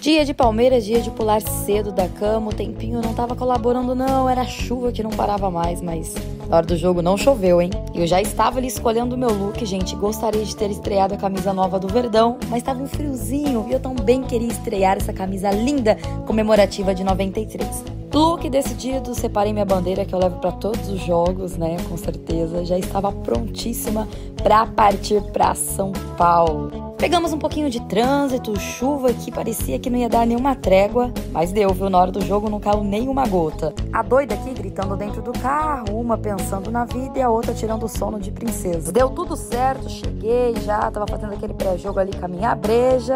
Dia de Palmeiras, dia de pular cedo da cama, o tempinho não tava colaborando não, era chuva que não parava mais, mas na hora do jogo não choveu, hein? Eu já estava ali escolhendo o meu look, gente, gostaria de ter estreado a camisa nova do Verdão, mas tava um friozinho e eu também queria estrear essa camisa linda comemorativa de 93. Look decidido, separei minha bandeira que eu levo para todos os jogos, né? Com certeza, já estava prontíssima para partir para São Paulo. Pegamos um pouquinho de trânsito, chuva que parecia que não ia dar nenhuma trégua, mas deu, viu? Na hora do jogo não caiu nenhuma gota. A doida aqui gritando dentro do carro, uma pensando na vida e a outra tirando o sono de princesa. Deu tudo certo, cheguei já, tava fazendo aquele pré-jogo ali com a minha breja.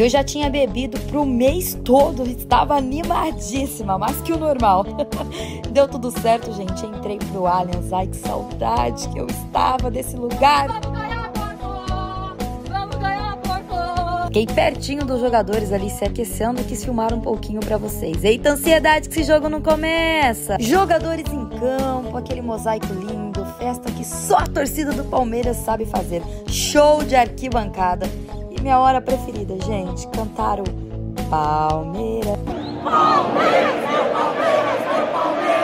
Eu já tinha bebido pro mês todo, estava animadíssima, mais que o normal. Deu tudo certo, gente. Entrei pro Allianz. Ai, que saudade que eu estava desse lugar. Vamos ganhar, porco! Vamos ganhar, porco! Fiquei pertinho dos jogadores ali se aquecendo e quis filmar um pouquinho para vocês. Eita, ansiedade que esse jogo não começa! Jogadores em campo, aquele mosaico lindo, festa que só a torcida do Palmeiras sabe fazer. Show de arquibancada. Minha hora preferida, gente, cantar o Palmeiras. Palmeiras, meu Palmeiras, meu Palmeiras!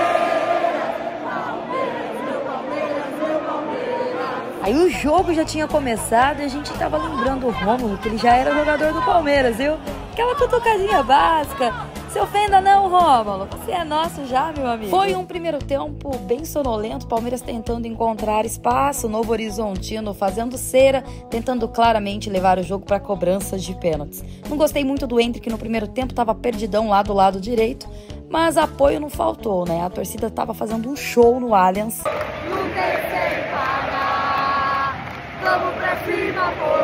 Aí o jogo já tinha começado e a gente tava lembrando o Rômulo, que ele já era jogador do Palmeiras, viu? Aquela cutucadinha básica. Se ofenda não, Rômulo. Você é nosso já, meu amigo. Foi um primeiro tempo bem sonolento, Palmeiras tentando encontrar espaço, Novo Horizontino fazendo cera, tentando claramente levar o jogo para cobranças de pênaltis. Não gostei muito do Entre, que no primeiro tempo tava perdidão lá do lado direito, mas apoio não faltou, né? A torcida tava fazendo um show no Allianz. Não tem sem parar, vamos pra cima, porco!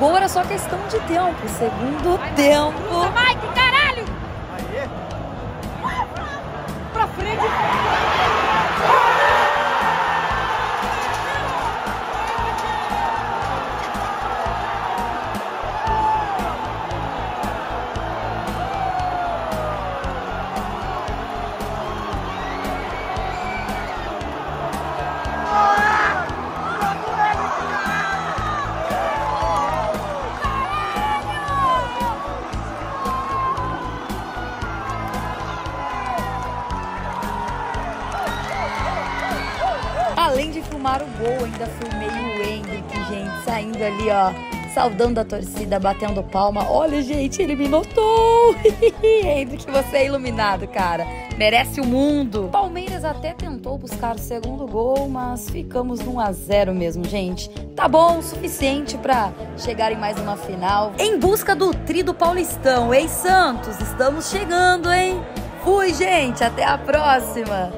Gol era só questão de tempo. Segundo tempo. Filmar o gol, ainda filmei o Hendrick, gente, saindo ali, ó, saudando a torcida, batendo palma. Olha, gente, ele me notou! Hendrick, você é iluminado, cara. Merece o mundo. Palmeiras até tentou buscar o segundo gol, mas ficamos no 1 a 0 mesmo, gente. Tá bom, o suficiente para chegar em mais uma final. Em busca do tri do Paulistão. Ei, Santos, estamos chegando, hein? Fui, gente, até a próxima.